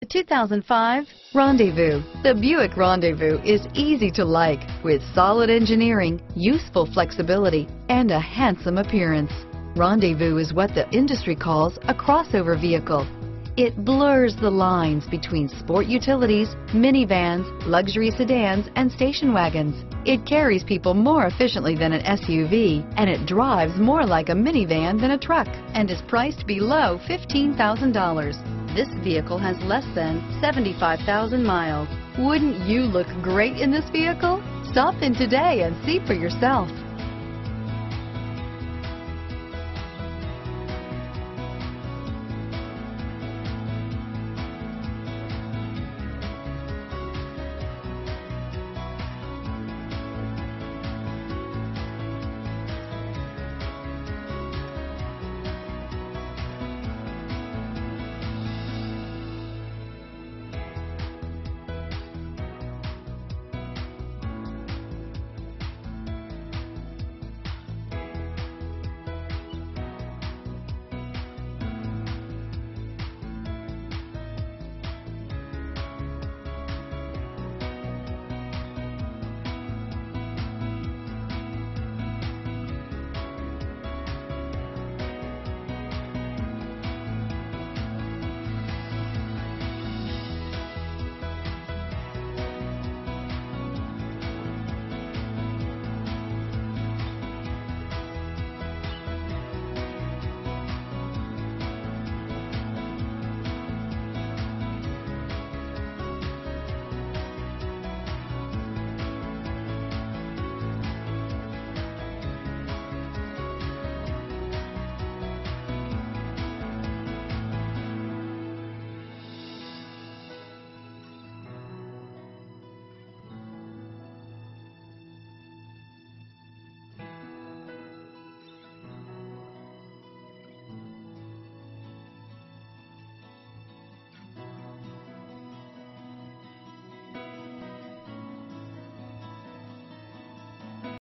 The 2005 Rendezvous. The Buick Rendezvous is easy to like with solid engineering, useful flexibility, and a handsome appearance. Rendezvous is what the industry calls a crossover vehicle. It blurs the lines between sport utilities, minivans, luxury sedans, and station wagons. It carries people more efficiently than an SUV, and it drives more like a minivan than a truck, and is priced below $15,000. This vehicle has less than 75,000 miles. Wouldn't you look great in this vehicle? Stop in today and see for yourself.